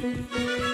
Música